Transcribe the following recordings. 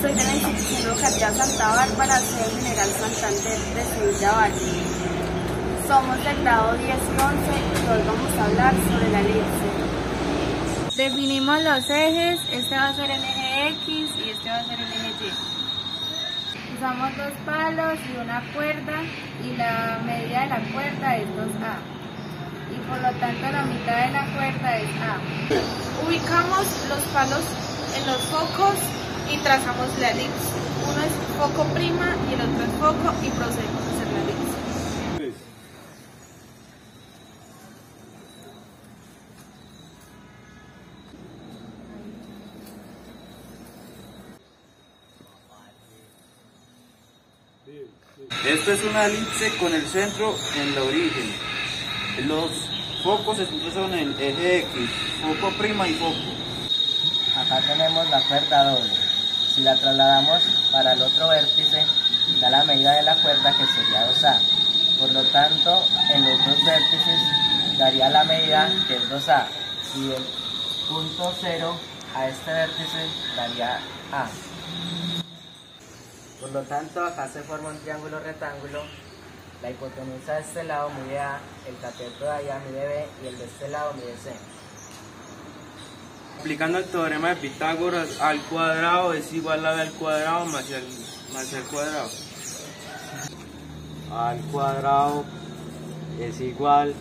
Soy de la institución educativa Santa Bárbara, sede General Santander de Sevilla Valle. Somos del grado 10 y 11 y hoy vamos a hablar sobre la elipse. Definimos los ejes, este va a ser el eje X y este va a ser el eje Y. Usamos dos palos y una cuerda y la medida de la cuerda es 2A y por lo tanto la mitad de la cuerda es A. Ubicamos los palos en los focos y trazamos la elipse. Uno es foco prima y el otro es foco y procedemos a hacer la elipse. Esto es una elipse con el centro en la origen. Los focos son el eje X, foco prima y foco. Acá tenemos la cuerda doble. Si la trasladamos para el otro vértice, da la medida de la cuerda que sería 2A. Por lo tanto, en los dos vértices daría la medida que es 2A. Y el punto 0 a este vértice daría A. Por lo tanto, acá se forma un triángulo rectángulo. La hipotenusa de este lado mide A, el cateto de allá mide B y el de este lado mide C. Aplicando el teorema de Pitágoras, al cuadrado es igual a b al cuadrado más el, más el cuadrado. Al cuadrado es igual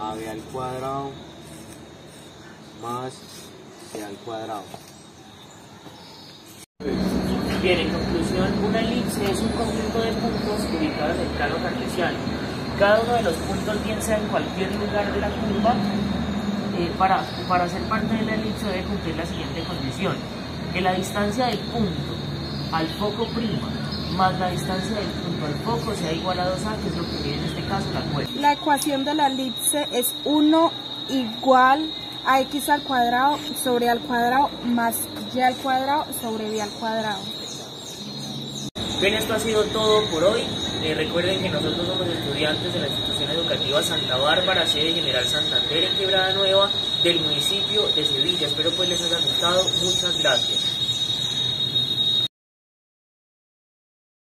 a b al cuadrado más c al cuadrado. Bien, en conclusión, una elipse es un conjunto de puntos ubicados en el plano cartesiano. Cada uno de los puntos, bien sea en cualquier lugar de la curva, eh, para, para ser parte de la elipse debe cumplir la siguiente condición. Que la distancia del punto al foco prima más la distancia del punto al foco sea igual a 2a, que es lo que mide en este caso la cuerda. La ecuación de la elipse es 1 igual a x al cuadrado sobre al cuadrado más y al cuadrado sobre b al cuadrado. Bien, esto ha sido todo por hoy. Eh, recuerden que nosotros somos estudiantes de la institución educativa Santa Bárbara, sede General Santander en Quebrada Nueva, del municipio de Sevilla. Espero pues les haya gustado. Muchas gracias.